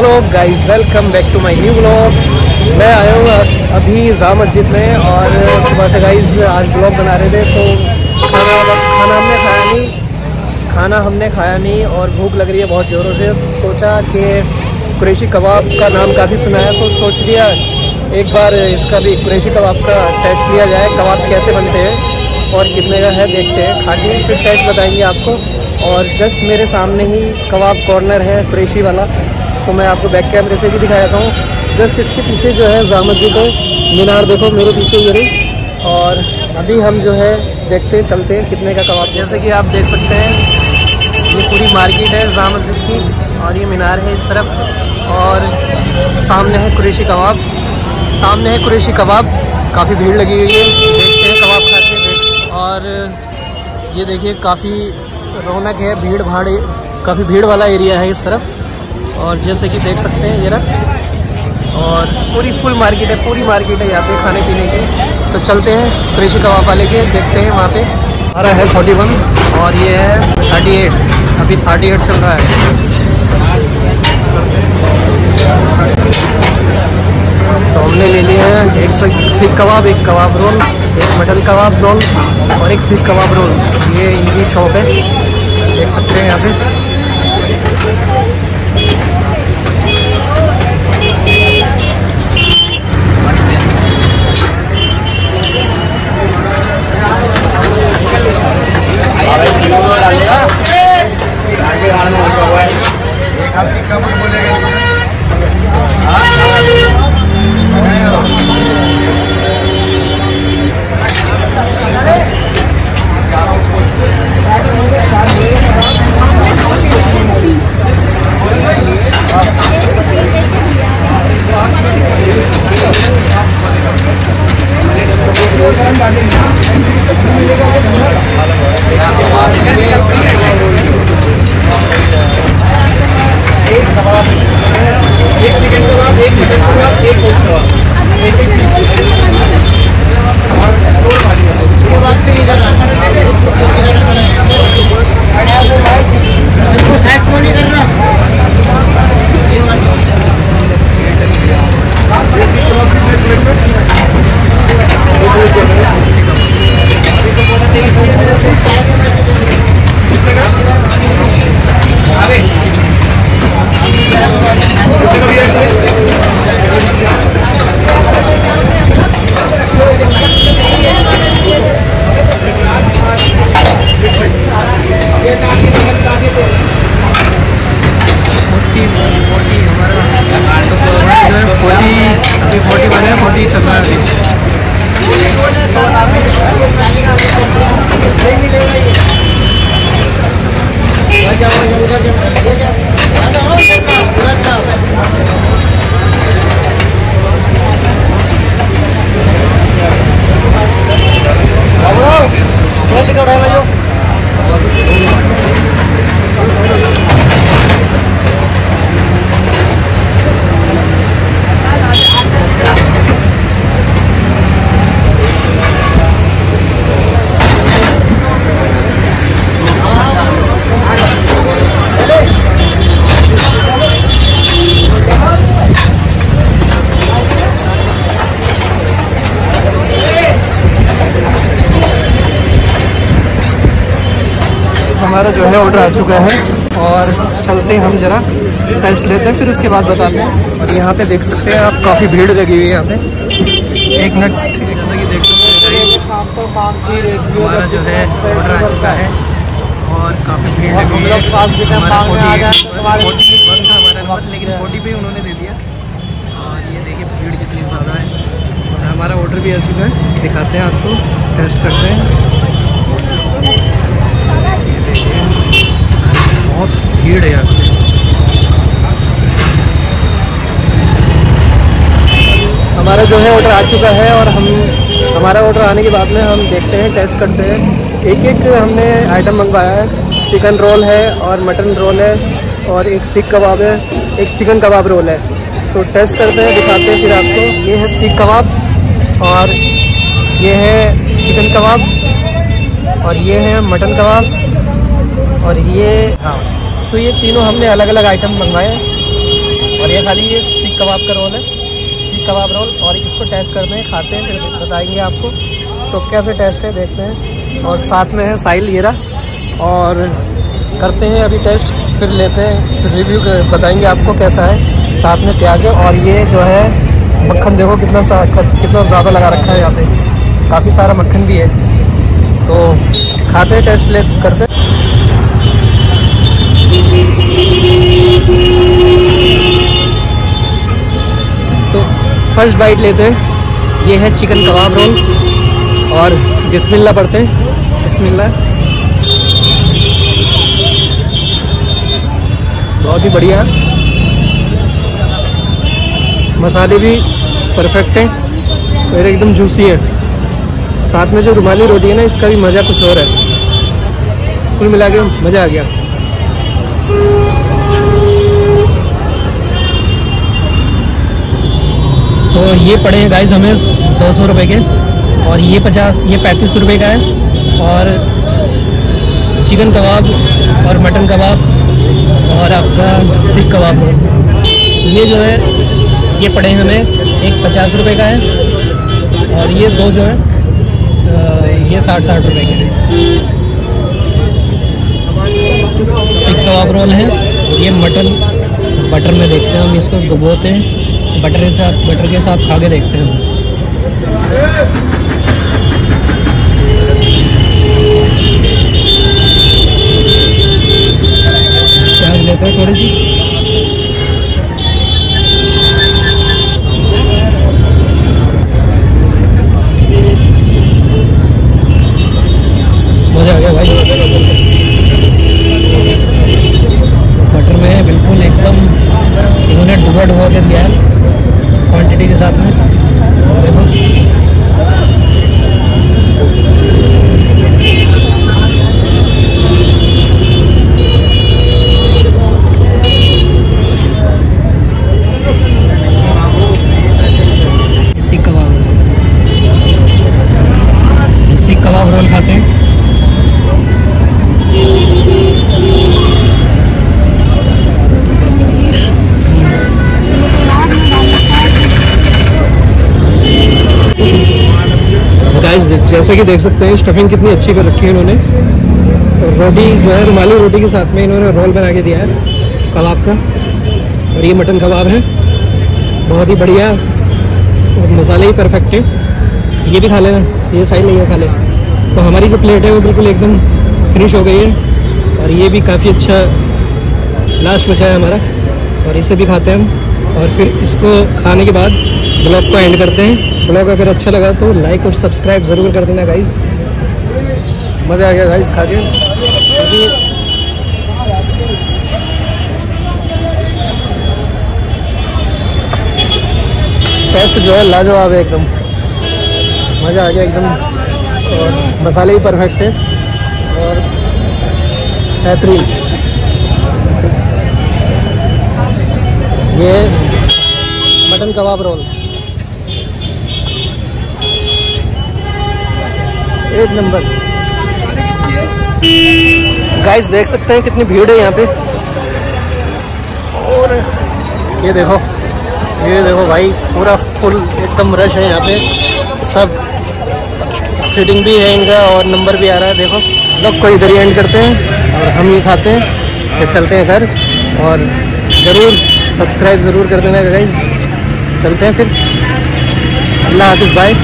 Hello guys welcome back to my new blog मैं आया हूँ अभी जा मस्जिद में और सुबह से गाइस आज ब्लॉग बना रहे थे तो खाना खाना हमने खाया नहीं। खाना हमने खाया नहीं और भूख लग रही है बहुत ज़ोरों से। सोचा कि कुरेशी कबाब का नाम काफ़ी सुना है तो सोच लिया एक बार इसका भी कुरेशी कबाब का टेस्ट लिया जाए, कबाब कैसे बनते हैं और कितने का है, देखते हैं। खा के फिर टेस्ट बताएँगे आपको। और जस्ट मेरे सामने ही कबाब कॉर्नर है कुरेशी वाला। तो मैं आपको बैक कैमरे से भी दिखाता हूँ। जस्ट इसके पीछे जो है जा मस्जिद है। मीनार देखो, मेरे पीछे ये और अभी हम जो है देखते हैं, चलते हैं, कितने का कबाब जैसे कि आप देख सकते हैं, ये पूरी मार्केट है जाम मस्जिद की और ये मीनार है इस तरफ़। और सामने है कुरेशी कबाब। सामने है कुरेशी कबाब। काफ़ी भीड़ लगी हुई है। देखते हैं कबाब खा के। और ये देखिए, काफ़ी रौनक है भीड़ भाड़ काफ़ी भीड़ वाला एरिया है इस तरफ़। और जैसे कि देख सकते हैं ये रहा और पूरी फुल मार्केट है, पूरी मार्केट है यहाँ पे खाने पीने की। तो चलते हैं क्रेशी कबाब वाले के, देखते हैं वहाँ पे। हमारा है फोर्टी वन और ये है थर्टी एट अभी थर्टी एट चल रहा है। तो हमने ले लिए हैं एक सीख कबाब, एक कबाब रोल, एक मटन कबाब रोल और एक सीख कबाब रोल। ये इनकी शॉप है, देख सकते हैं यहाँ पे। हमारा जो है ऑर्डर आ चुका है और चलते हैं हम ज़रा टेस्ट लेते हैं फिर उसके बाद बताते हैं। और यहाँ पे देख सकते हैं आप काफ़ी भीड़ लगी हुई है यहाँ पे। एक मिनट। जैसा कि देख सकते हैं हमारा जो है ऑर्डर आ चुका है और काफ़ी भीड़ लगी है। लेकिन फोर्टी पे उन्होंने दे दिया। और ये देखिए भीड़ कितनी ज़्यादा है। हमारा ऑर्डर भी आ चुका है। दिखाते हैं आपको टेस्ट करते हैं बहुत भीड़ है यार। हमारा जो है ऑर्डर आ चुका है और हम, हमारा ऑर्डर आने के बाद में हम देखते हैं टेस्ट करते हैं। एक एक हमने आइटम मंगवाया है। चिकन रोल है और मटन रोल है और एक सीख कबाब है, एक चिकन कबाब रोल है। तो टेस्ट करते हैं, दिखाते हैं फिर आपको। ये है सीख कबाब और ये है चिकन कबाब और ये है मटन कबाब और ये हाँ। तो ये तीनों हमने अलग अलग आइटम मंगवाए हैं और ये खाली ये सीख कबाब का रोल है। सीख कबाब रोल और इसको टेस्ट करते हैं, खाते हैं, फिर बताएँगे आपको। तो कैसे टेस्ट है, देखते हैं। और साथ में है साहिल हीरा और करते हैं अभी टेस्ट फिर लेते हैं, फिर रिव्यू बताएँगे आपको कैसा है। साथ में प्याज है और ये जो है, मक्खन देखो कितना सा कितना ज़्यादा लगा रखा है यहाँ पे। काफ़ी सारा मक्खन भी है। तो खाते हैं टेस्ट ले करते तो फ़र्स्ट बाइट लेते हैं। ये है चिकन कबाब रोल। और बिस्मिल्लाह पढ़ते हैं। बिस्मिल्लाह। बहुत ही बढ़िया। मसाले भी परफेक्ट हैं। और एकदम जूसी है। साथ में जो रुमाली रोटी है ना, इसका भी मज़ा कुछ और है। कुल मिला के मज़ा आ गया। ये पड़े हैं गाइस हमें दो सौ रुपये के। और ये पचास, ये पैंतीस रुपये का है। और चिकन कबाब और मटन कबाब और आपका सीख कबाब। ये जो है, ये पड़े हैं हमें, एक पचास रुपये का है। और ये दो जो है ये साठ साठ रुपये के। सीख कबाब रोल है। ये मटन, बटर में देखते हैं हम इसको डुबोते हैं। बटर के साथ बटर के साथ खा के देखते हैं। प्याज लेते हैं थोड़ी सी। जैसे कि देख सकते हैं, स्टफिंग कितनी अच्छी कर रखी है इन्होंने। रोटी जो है, रुमाली रोटी के साथ में इन्होंने रोल बना के दिया है, कबाब का। और ये मटन कबाब है। बहुत ही बढ़िया और मसाले ही परफेक्ट है। ये भी खा लेना, ये सही नहीं है खा ले। तो हमारी जो प्लेट है, वो बिल्कुल एकदम फिनिश हो गई है। और ये भी काफ़ी अच्छा लास्ट बचा है हमारा। और इसे भी खाते हैं हम। और फिर इसको खाने के बाद ब्लॉग को एंड करते हैं। ब्लॉग अगर अच्छा लगा तो लाइक और सब्सक्राइब ज़रूर कर देना गाइस मज़ा आ गया गाइस खा के टेस्ट जो है, लाजवाब है एकदम। मज़ा आ गया एकदम। और मसाले भी परफेक्ट है। और बेहतरीन। ये मटन कबाब रोल। एक नंबर। गाइस देख सकते हैं कितनी भीड़ है यहाँ पे। और ये देखो ये देखो भाई, पूरा फुल एकदम रश है यहाँ पे। सब सीटिंग भी है इनका और नंबर भी आ रहा है, देखो। लोग को इधर ही एंड करते हैं और हम ये खाते हैं, फिर चलते हैं घर। और ज़रूर सब्सक्राइब ज़रूर कर देना गाइज़ चलते हैं फिर। अल्लाह हाफिज़ बाय